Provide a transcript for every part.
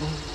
Mm-hmm.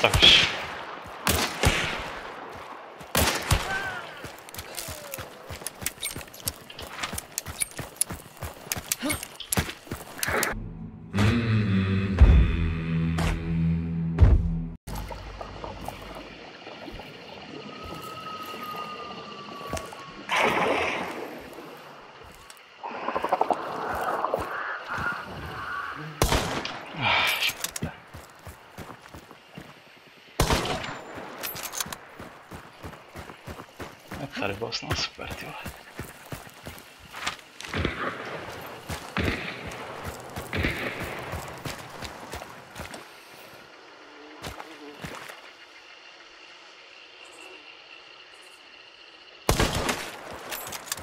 pra frente. Terbasına süper diyor.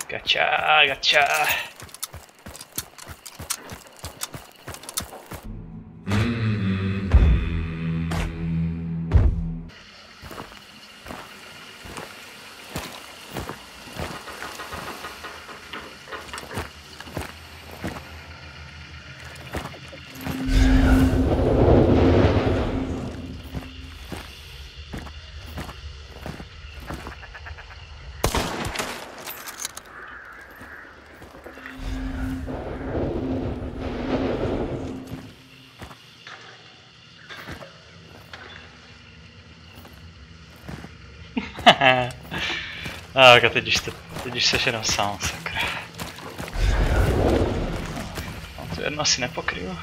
Gotcha, gotcha. tak a teď už, to, teď už seš jenom sám, sakra. No, to jedno asi nepokryju.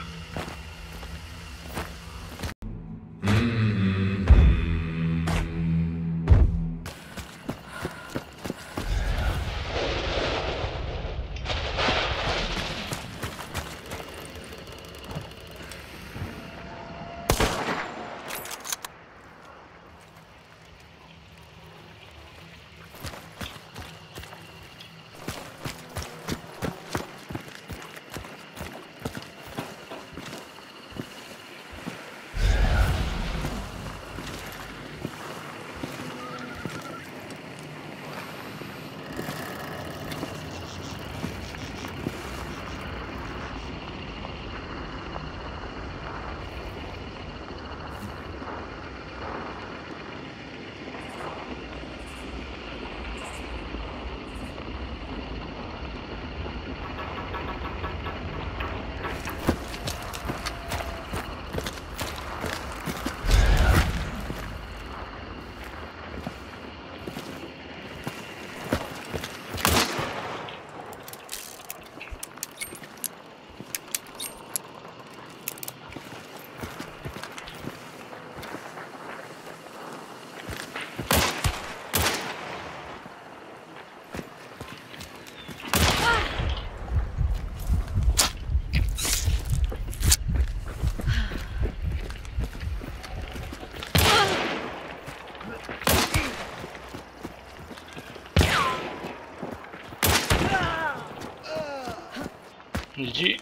Иди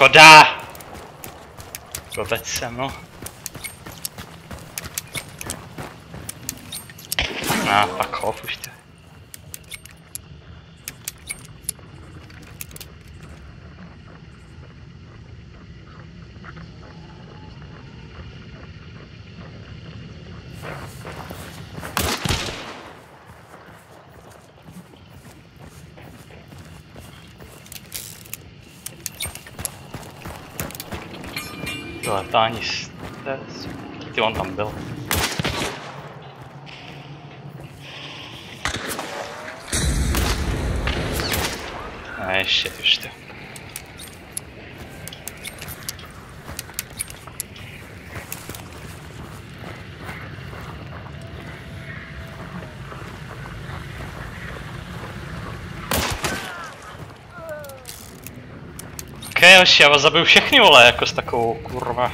Škoda! To teď jsem, no. Pak off už to. Чувак, да, они... Да, ты он там был. А, еще ты что. Hoši, já vás zabiju všechny, vole, jako s takovou kurva.